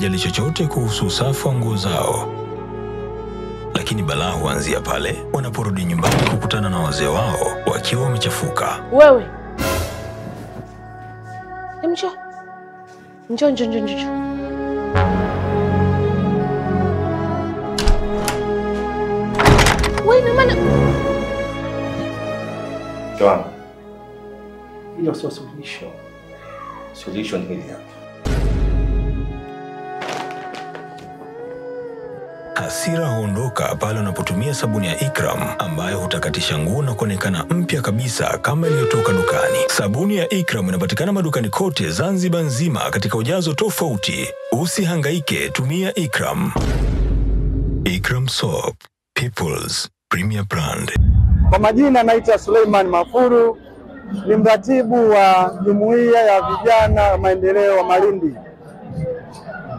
hawajali chochote kuhusu usafi wa nguo zao, lakini balaa huanzia pale wanaporudi nyumbani kukutana na wazee wao wakiwa wamechafuka. Wewe njoo njoo njoo njoo njoo. Wewe ina maana wangu, hilo sio suluhisho. Suluhisho ni hili hapa. Hasira huondoka pale unapotumia sabuni ya Ikram ambayo hutakatisha nguo na kuonekana mpya kabisa kama iliyotoka dukani. Sabuni ya Ikram inapatikana madukani kote Zanzibar nzima katika ujazo tofauti. Usihangaike, tumia Ikram. Ikram Soap, People's Premier Brand. Kwa majina naitwa Suleiman Mafuru, ni mratibu wa jumuiya ya vijana maendeleo wa Malindi.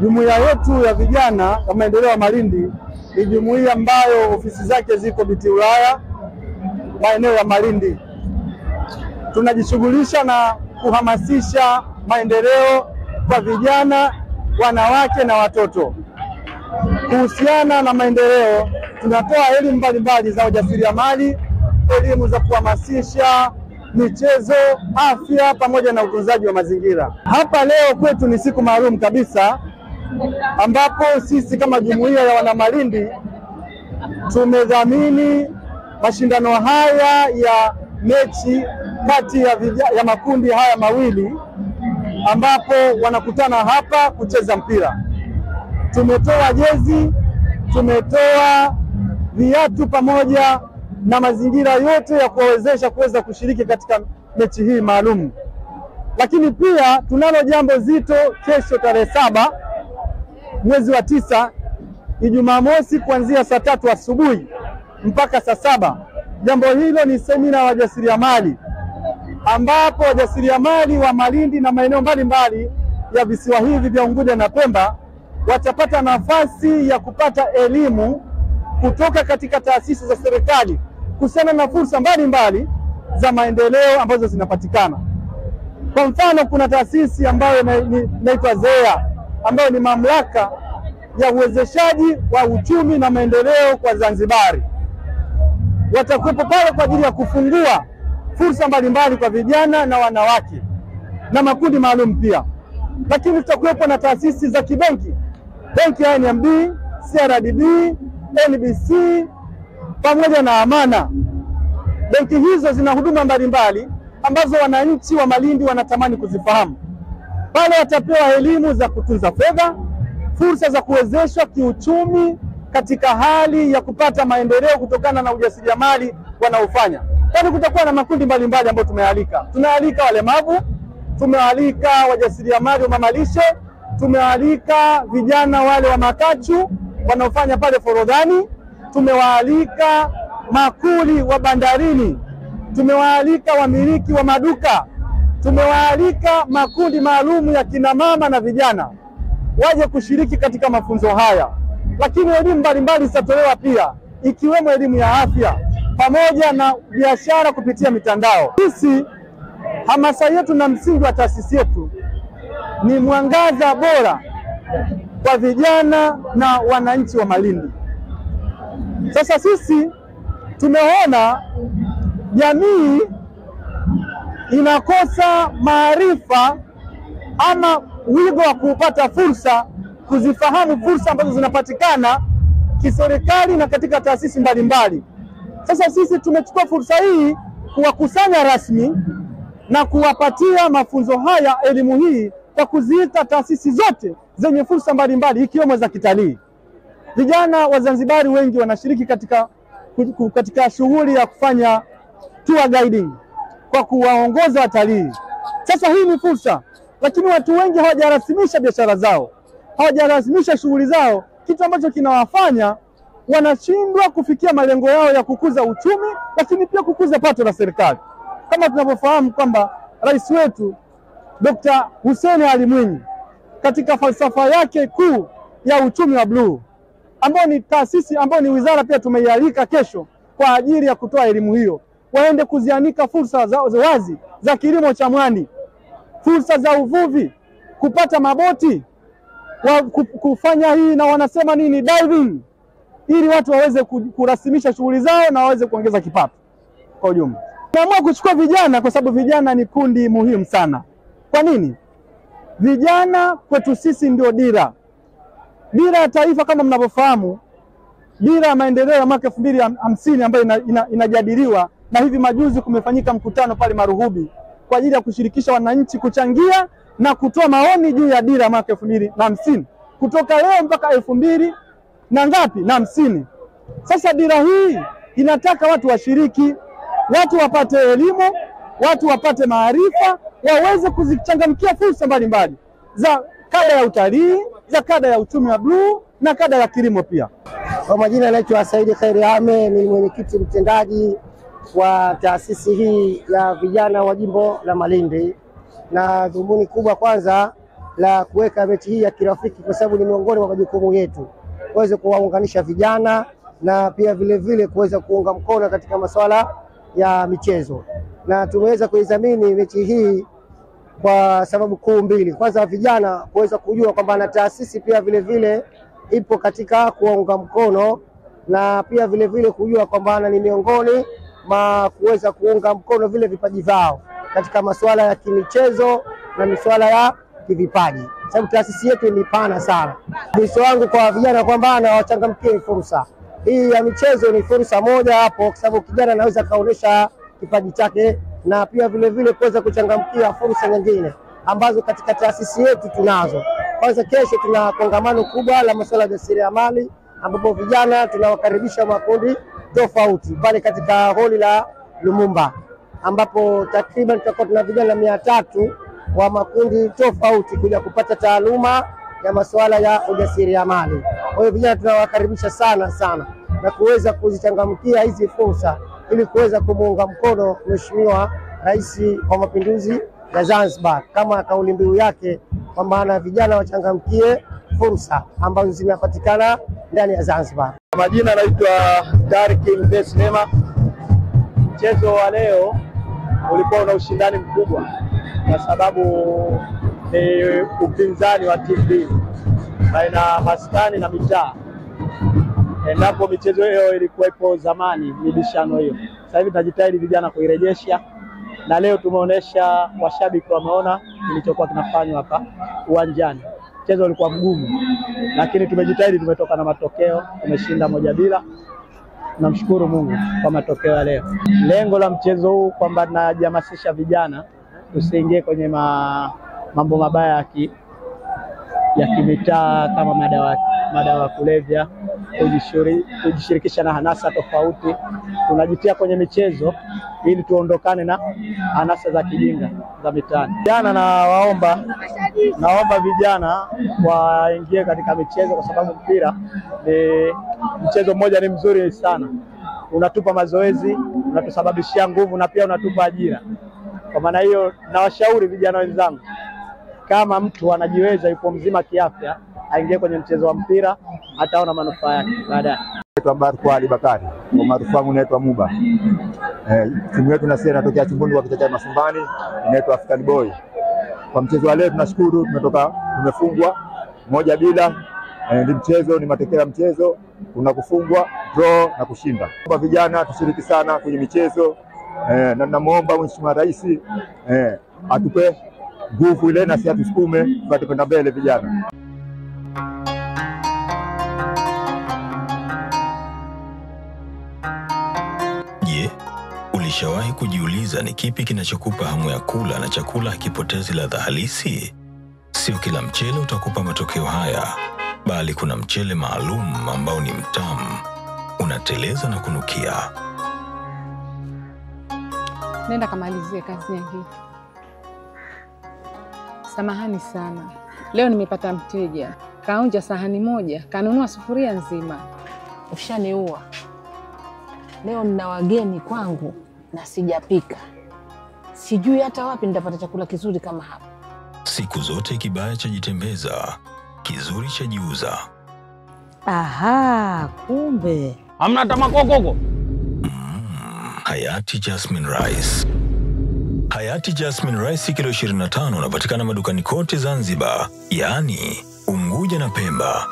Jumuiya yetu ya vijana wa maendeleo ya Malindi ni jumuiya ambayo ofisi zake ziko Biti Ulaya, maeneo ya Malindi. Tunajishughulisha na kuhamasisha maendeleo kwa vijana, wanawake na watoto. Kuhusiana na maendeleo, tunatoa elimu mbalimbali za ujasiriamali, elimu za kuhamasisha michezo, afya pamoja na utunzaji wa mazingira. Hapa leo kwetu ni siku maalum kabisa ambapo sisi kama jumuiya ya wanamalindi tumedhamini mashindano haya ya mechi kati ya, ya makundi haya mawili ambapo wanakutana hapa kucheza mpira. Tumetoa jezi, tumetoa viatu pamoja na mazingira yote ya kuwawezesha kuweza kushiriki katika mechi hii maalum. Lakini pia tunalo jambo zito kesho tarehe saba mwezi wa tisa Ijumaa mosi kuanzia saa tatu asubuhi mpaka saa saba. Jambo hilo ni semina ya wajasiriamali ambapo wajasiriamali wa Malindi na maeneo mbalimbali ya visiwa hivi vya Unguja na Pemba watapata nafasi ya kupata elimu kutoka katika taasisi za serikali kuhusiana na fursa mbalimbali za maendeleo ambazo zinapatikana. Kwa mfano, kuna taasisi ambayo inaitwa ZEA ambayo ni mamlaka ya uwezeshaji wa uchumi na maendeleo kwa Zanzibari. Watakuwepo pale kwa ajili ya kufungua fursa mbalimbali kwa vijana na wanawake na makundi maalum pia, lakini tutakuwepo na taasisi za kibenki, benki ya NMB, CRDB, NBC pamoja na Amana. Benki hizo zina huduma mbalimbali ambazo wananchi wa Malindi wanatamani kuzifahamu. Pale watapewa elimu za kutunza fedha, fursa za kuwezeshwa kiuchumi katika hali ya kupata maendeleo kutokana na ujasiriamali wanaofanya. Kwani kutakuwa na makundi mbalimbali ambayo tumealika. Tunaalika walemavu, tumewaalika wajasiriamali wa mamalishe, tumewaalika vijana wale wa makachu wanaofanya pale Forodhani, tumewaalika makuli wa bandarini, tumewaalika wamiliki wa maduka, tumewaalika makundi maalum ya kina mama na vijana waje kushiriki katika mafunzo haya, lakini elimu mbalimbali zitatolewa pia, ikiwemo elimu ya afya pamoja na biashara kupitia mitandao. Sisi hamasa yetu na msingi wa taasisi yetu ni mwangaza bora kwa vijana na wananchi wa Malindi. Sasa sisi tumeona jamii inakosa maarifa ama wigo wa kupata fursa, kuzifahamu fursa ambazo zinapatikana kiserikali na katika taasisi mbalimbali. Sasa sisi tumechukua fursa hii kuwakusanya rasmi na kuwapatia mafunzo haya, elimu hii kwa kuziita taasisi zote zenye fursa mbalimbali ikiwemo za kitalii. Vijana wa Zanzibari wengi wanashiriki katika, katika shughuli ya kufanya tour guiding kwa kuwaongoza watalii. Sasa hii ni fursa, lakini watu wengi hawajarasimisha biashara zao, hawajarasimisha shughuli zao, kitu ambacho kinawafanya wanashindwa kufikia malengo yao ya kukuza uchumi, lakini pia kukuza pato la serikali. Kama tunavyofahamu kwamba rais wetu Dr. Hussein Ali Mwinyi katika falsafa yake kuu ya uchumi wa bluu, ambayo ni taasisi ambayo ni wizara pia tumeialika kesho kwa ajili ya kutoa elimu hiyo, waende kuzianika fursa za wazi za kilimo cha mwani, fursa za uvuvi, kupata maboti, wa kufanya hii na wanasema nini diving, ili watu waweze kurasimisha shughuli zao na waweze kuongeza kipato kwa ujumla. Naamua kuchukua vijana kwa sababu vijana ni kundi muhimu sana. Kwa nini? Vijana kwetu sisi ndio dira, dira ya taifa kama mnavyofahamu, dira ya maendeleo ya mwaka elfu mbili hamsini ambayo ina, ina, inajadiliwa na hivi majuzi kumefanyika mkutano pale Maruhubi kwa ajili ya kushirikisha wananchi kuchangia na kutoa maoni juu ya dira mwaka elfu mbili na hamsini kutoka leo mpaka elfu mbili na ngapi na hamsini. Sasa dira hii inataka watu washiriki, watu wapate elimu, watu wapate maarifa, waweze kuzichangamkia fursa mbalimbali za kada ya utalii, za kada ya uchumi wa bluu na kada ya kilimo pia. Kwa majina anaitwa Saidi Khairi Ame, ni mwenyekiti mtendaji wa taasisi hii ya vijana wa jimbo la Malindi, na dhumuni kubwa kwanza la kuweka mechi hii ya kirafiki, kwa sababu ni miongoni mwa majukumu yetu kuweza kuwaunganisha vijana na pia vilevile vile kuweza kuunga mkono katika masuala ya michezo, na tumeweza kuidhamini mechi hii kwa sababu kuu mbili. Kwanza, vijana kuweza kujua kwamba na taasisi pia vilevile vile ipo katika kuwaunga mkono na pia vilevile vile kujua kwamba ni miongoni mwa kuweza kuunga mkono vile vipaji vyao katika masuala ya kimichezo na masuala ya kivipaji, sababu taasisi yetu ni pana sana. Wito wangu kwa vijana kwamba na wachangamkie fursa hii ya michezo, ni fursa moja hapo, kwa sababu kijana anaweza kaonesha kipaji chake na pia vilevile vile kuweza kuchangamkia fursa nyingine ambazo katika taasisi yetu tunazo. Kwanza, kesho tuna kongamano kubwa la masuala ya jasiriamali ambapo vijana tunawakaribisha makundi tofauti pale katika holi la Lumumba, ambapo takriban tutakuwa tuna vijana mia tatu wa makundi tofauti kuja kupata taaluma ya masuala ya ujasiriamali. Kwa hiyo vijana tunawakaribisha sana sana na kuweza kuzichangamkia hizi fursa ili kuweza kumuunga mkono Mheshimiwa Rais wa Mapinduzi ya Zanzibar kama kauli mbiu yake kwa maana vijana wachangamkie fursa ambazo zinapatikana ndani ya Zanzibar. Majina anaitwa Darki Mzee Sinema. Mchezo wa leo ulikuwa una ushindani mkubwa kwa sababu ni upinzani wa timu mbili baina maskani na mitaa. Endapo michezo hiyo ilikuwepo zamani, mibishano hiyo, sasa hivi tunajitahidi vijana kuirejesha, na leo tumeonyesha, washabiki wameona kilichokuwa kinafanywa hapa uwanjani. Mchezo ulikuwa mgumu, lakini tumejitahidi, tumetoka na matokeo, tumeshinda moja bila. Namshukuru Mungu kwa matokeo ya leo. Lengo la mchezo huu kwamba najihamasisha vijana tusiingie kwenye ma, mambo mabaya ya ki, ya kimitaa kama madawa madawa ya kulevya, kujishirikisha na hanasa tofauti. Tunajitia kwenye michezo ili tuondokane na hanasa za kijinga za mitaani. Jana na waomba naomba vijana waingie katika michezo kwa sababu mpira ni mchezo mmoja, ni mzuri sana, unatupa mazoezi, unatusababishia nguvu na pia unatupa ajira. Kwa maana hiyo, nawashauri vijana wenzangu, kama mtu anajiweza, yupo mzima kiafya, aingie kwenye mchezo wa mpira, ataona manufaa yake baadaye. Barku Ali Bakari, kwa maarufu wangu naitwa Muba. Eh, timu yetu sisi inatokea Chumbuni kwa kichaka Masumbani, inaitwa African Boy. Kwa mchezo wa leo tunashukuru, tumetoka tumefungwa moja bila. Eh, ni mchezo, ni matokeo ya mchezo, kuna kufungwa, draw na kushinda. Kwa vijana tushiriki sana kwenye michezo eh, na namwomba Mheshimiwa Rais eh, atupe nguvu ile na sisi atusukume kwenda mbele vijana. Ulishawahi kujiuliza ni kipi kinachokupa hamu ya kula na chakula hakipotezi ladha halisi? Sio kila mchele utakupa matokeo haya, bali kuna mchele maalum ambao ni mtamu, unateleza na kunukia. Nenda kamalizie kazi nyingine. Samahani sana, leo nimepata mteja kaonja sahani moja kanunua sufuria nzima. Ushaniua. Leo nina wageni kwangu na sijapika, sijui hata wapi nitapata chakula kizuri kama hapa. Siku zote kibaya chajitembeza, kizuri chajiuza. Aha, kumbe Hamna hata makokoko. Hayati Jasmine Rice. Hayati Jasmine Rice kilo 25 unapatikana madukani kote Zanzibar, yaani Unguja na Pemba,